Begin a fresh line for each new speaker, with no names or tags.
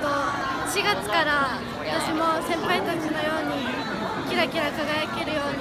と4月から私も先輩たちのようにキラキラ輝けるように